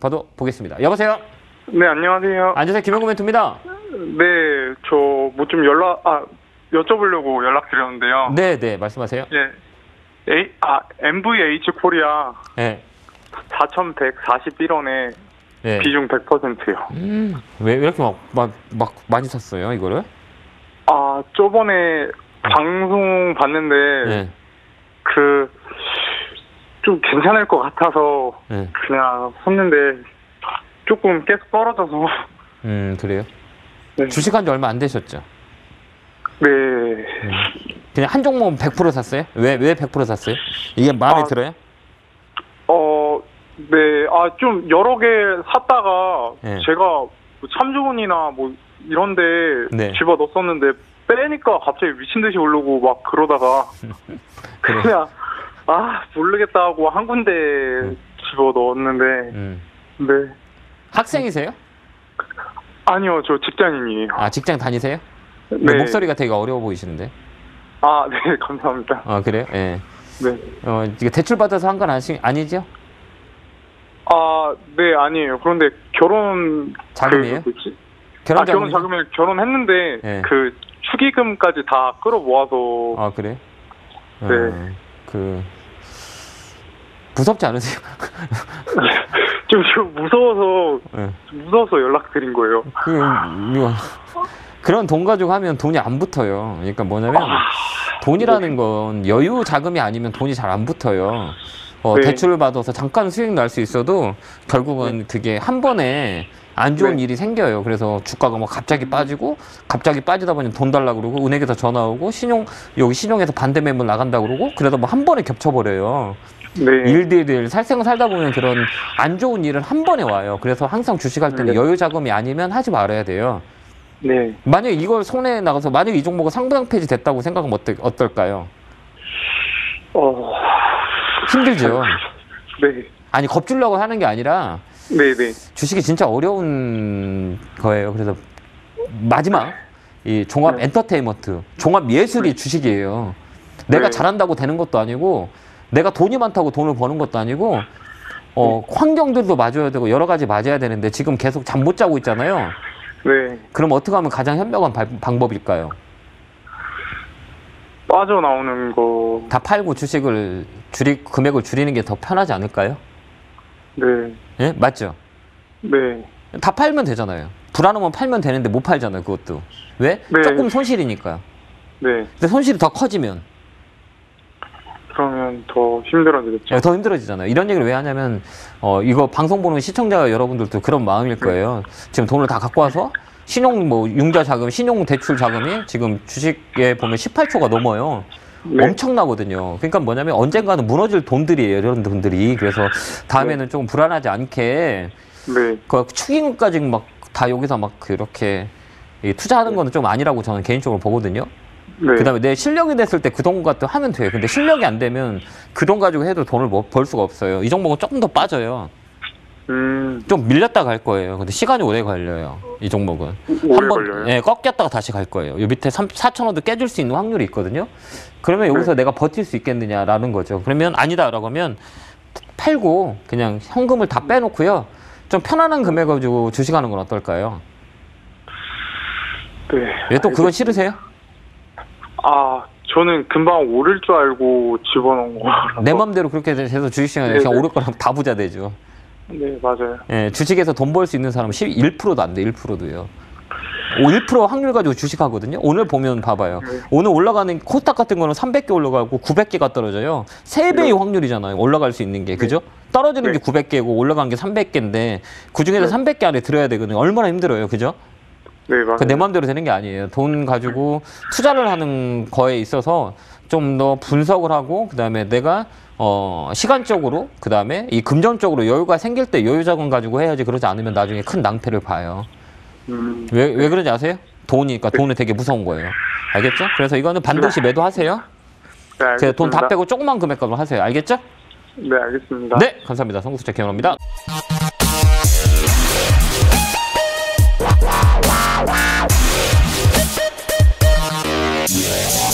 받아 보겠습니다. 여보세요. 네, 안녕하세요. 안녕하세요. 김영구 멘토입니다. 네, 저 뭐 좀 연락, 아, 여쭤보려고 연락드렸는데요. 네, 네, 말씀하세요. 예. A, 아, MVH 코리아 네. 4141원에 네. 비중 100%요. 음, 왜, 왜 이렇게 막, 막, 막 많이 샀어요, 이거를? 아, 저번에 방송 봤는데, 네. 그, 좀 괜찮을 것 같아서 네. 그냥 샀는데, 조금 계속 떨어져서, 음, 그래요? 네. 주식한 지 얼마 안 되셨죠? 네. 그냥 한 종목은 100% 샀어요? 왜, 왜 100% 샀어요? 이게 마음에 아, 들어요? 어, 네, 아, 좀 여러 개 샀다가 네. 제가 뭐 참조원이나 뭐 이런데 네. 집어 넣었었는데 빼니까 갑자기 미친 듯이 오르고 막 그러다가. 그냥 아 모르겠다 하고 한 군데 집어 넣었는데 음. 네 학생이세요? 아니요 저 직장인이에요. 아, 직장 다니세요? 네. 목소리가 되게 어려워 보이시는데. 아, 네 감사합니다. 아, 그래요? 예. 네. 어, 이게 대출 받아서 한 건 아니죠? 아, 네 아니에요. 그런데 결혼 자금이에요? 그 뭐지? 결혼 아, 결혼 자금이 결혼했는데 네. 그 축의금까지 다 끌어 모아서 아, 그래? 어, 네. 그 무섭지 않으세요? 좀, 좀 무서워서 예. 좀 무서워서 연락드린 거예요. 그 이거 그런 돈 가지고 하면 돈이 안 붙어요. 그러니까 뭐냐면 돈이라는 건 여유 자금이 아니면 돈이 잘 안 붙어요. 어, 네. 대출을 받아서 잠깐 수익 날 수 있어도 결국은 그게 한 번에 안 좋은 네. 일이 생겨요. 그래서 주가가 뭐 갑자기 빠지고 갑자기 빠지다 보니 돈 달라 그러고 은행에서 전화 오고 신용 여기 신용에서 반대 매물 나간다 그러고 그래도 뭐한 번에 겹쳐 버려요. 네. 일들을 살생 살다 보면 그런 안 좋은 일은 한 번에 와요. 그래서 항상 주식할 때는 네. 여유 자금이 아니면 하지 말아야 돼요. 네. 만약에 이걸 손에 나가서 만약에 이 종목은 상방 폐지 됐다고 생각하면 어떨, 어떨까요? 어, 힘들죠. 네. 아니 겁주려고 하는 게 아니라 네, 네. 주식이 진짜 어려운 거예요. 그래서 마지막 이 종합 네. 엔터테인먼트, 종합 예술이 주식이에요. 내가 네. 잘한다고 되는 것도 아니고 내가 돈이 많다고 돈을 버는 것도 아니고 어, 네. 환경들도 맞아야 되고 여러 가지 맞아야 되는데 지금 계속 잠 못 자고 있잖아요. 네. 그럼 어떻게 하면 가장 현명한 발- 방법일까요? 빠져나오는 거. 다 팔고 주식을 줄이 금액을 줄이는 게 더 편하지 않을까요? 네. 예? 맞죠? 네. 다 팔면 되잖아요. 불안하면 팔면 되는데 못 팔잖아요, 그것도. 왜? 네. 조금 손실이니까요. 네. 근데 손실이 더 커지면 그러면 더 힘들어지겠죠. 예, 더 힘들어지잖아요. 이런 얘기를 왜 하냐면, 어, 이거 방송 보는 시청자 여러분들도 그런 마음일 거예요. 지금 돈을 다 갖고 와서 신용 뭐 융자 자금, 신용 대출 자금이 지금 주식에 보면 18초가 넘어요. 네. 엄청나거든요. 그러니까 뭐냐면 언젠가는 무너질 돈들이에요, 이런 돈들이. 그래서 다음에는 좀 불안하지 않게 네. 그 축의금까지 막 다 여기서 막 그렇게 이 투자하는 거는 좀 아니라고 저는 개인적으로 보거든요. 네. 그다음에 내 실력이 됐을 때 그 돈 갖고 하면 돼요. 근데 실력이 안 되면 그 돈 가지고 해도 돈을 뭐- 벌 수가 없어요. 이 종목은 조금 더 빠져요. 음, 좀 밀렸다 갈 거예요. 근데 시간이 오래 걸려요. 이 종목은. 오래 한 번, 걸려요? 예, 꺾였다가 다시 갈 거예요. 요 밑에 4,000원도 깨질 수 있는 확률이 있거든요. 그러면 네. 여기서 내가 버틸 수 있겠느냐라는 거죠. 그러면 아니다라고 하면 팔고 그냥 현금을 다 빼놓고요. 좀 편안한 금액 가지고 주식하는 건 어떨까요? 네. 왜 또 그건 싫으세요? 아, 저는 금방 오를 줄 알고 집어넣은 거라서. 내 맘대로 그렇게 해서 주식시장에 네, 그냥 네. 오를 거라면 다 부자 되죠. 네, 맞아요. 예, 주식에서 돈 벌 수 있는 사람은 11%도 안 돼, 1%도요. 1% 확률 가지고 주식하거든요. 오늘 보면 봐봐요. 네. 오늘 올라가는 코스닥 같은 거는 300개 올라가고 900개가 떨어져요. 3배의 확률이잖아요. 올라갈 수 있는 게. 그죠? 떨어지는 네. 게 900개고 올라간 게 300개인데 그 중에서 300개 안에 들어야 되거든요. 얼마나 힘들어요. 그죠? 네, 맞아요. 그내 마음대로 되는 게 아니에요. 돈 가지고 투자를 하는 거에 있어서 좀 더 분석을 하고 그다음에 내가 어 시간적으로 그다음에 이 금전적으로 여유가 생길 때 여유 자금 가지고 해야지 그러지 않으면 나중에 큰 낭패를 봐요. 음, 왜 왜 그런지 아세요? 돈이니까 돈은 되게 무서운 거예요. 알겠죠? 그래서 이거는 반드시 매도하세요. 네. 제가 돈다 빼고 조그만 금액 가지고 하세요. 알겠죠? 네, 알겠습니다. 네, 감사합니다. 성국수자 개원입니다. Yeah.